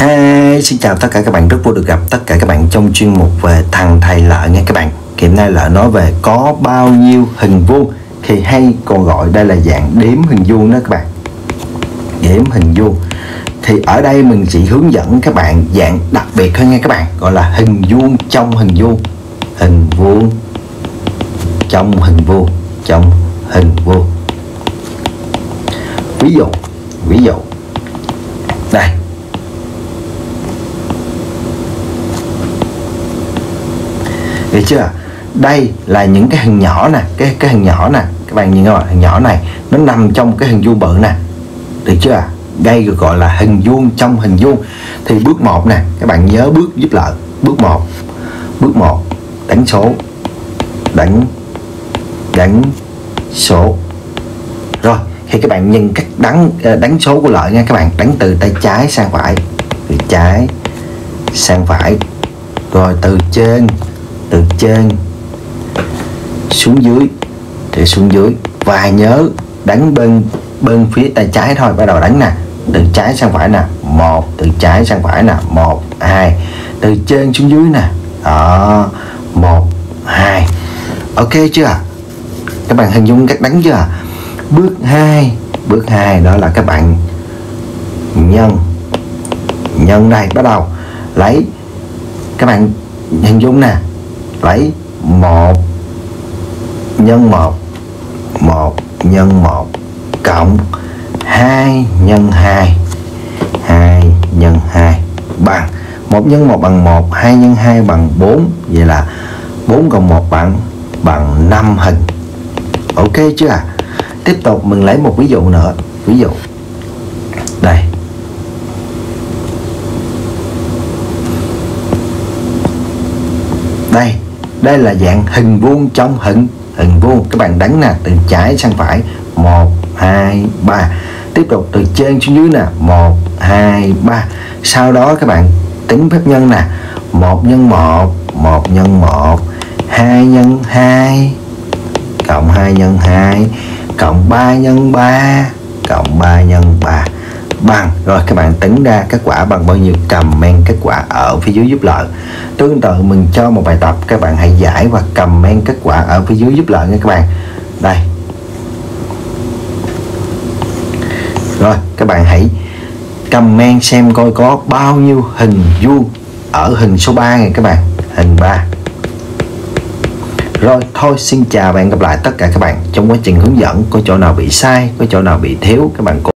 Hey, xin chào tất cả các bạn, rất vui được gặp tất cả các bạn trong chuyên mục về thằng thầy lợi nha các bạn. Hiện nay lợi nói về có bao nhiêu hình vuông. Thì hay còn gọi đây là dạng đếm hình vuông đó các bạn. Đếm hình vuông. Thì ở đây mình chỉ hướng dẫn các bạn dạng đặc biệt hơn nha các bạn. Gọi là hình vuông trong hình vuông. Hình vuông Trong hình vuông. Trong hình vuông. Ví dụ Ví dụ. Đây. Được chưa? Đây là những cái hình nhỏ nè, cái cái hình nhỏ nè, các bạn nhìn không hình nhỏ này, nó nằm trong cái hình vuông bự nè. Được chưa? Đây được gọi là hình vuông, trong hình vuông. Thì bước 1 nè, các bạn nhớ bước giúp lợi. Bước 1 bước 1 đánh số, đánh đánh số. Rồi, khi các bạn nhìn cách đánh ờ, đánh số của lợi nha các bạn, đánh từ tay trái sang phải. Từ trái sang phải. Rồi từ trên từ trên xuống dưới, thì xuống dưới. Và nhớ đánh bên bên phía tay trái thôi, bắt đầu đánh nè. Từ trái sang phải nè. Một, từ trái sang phải nè. Một, hai. Từ trên xuống dưới nè. Đó. Một, hai. Ok chưa? Các bạn hình dung cách đánh chưa? Bước 2 bước 2 đó là các bạn nhân. Nhân này bắt đầu. Lấy, các bạn hình dung nè lấy 1 nhân một một nhân 1 cộng 2 nhân 2 2 nhân 2 bằng. 1 nhân 1 bằng 1 2 nhân 2 bằng 4 vậy là 4 cộng 1 bằng bằng 5 hình. Ok chưa? À tiếp tục mình lấy một ví dụ nữa. Ví dụ. Đây. Đây đây là dạng hình vuông trong hình hình vuông. Các bạn đánh nè, từ trái sang phải. 1 2 3 tiếp tục từ trên xuống dưới nè. 1 2 3 sau đó các bạn tính phép nhân nè. 1 nhân 1 1 nhân 1 2 nhân 2 cộng 2 nhân 2 cộng 3 nhân 3 cộng 3 nhân 3 bằng rồi, các bạn tính ra kết quả bằng bao nhiêu? Comment kết quả ở phía dưới giúp lợi. Tương tự mình cho một bài tập, các bạn hãy giải và comment kết quả ở phía dưới giúp lợi nha các bạn. Đây. Rồi, các bạn hãy comment xem coi có bao nhiêu hình vuông ở hình số 3 này các bạn. Hình 3 rồi, thôi, xin chào và hẹn gặp lại tất cả các bạn trong quá trình hướng dẫn. Có chỗ nào bị sai, có chỗ nào bị thiếu, các bạn cố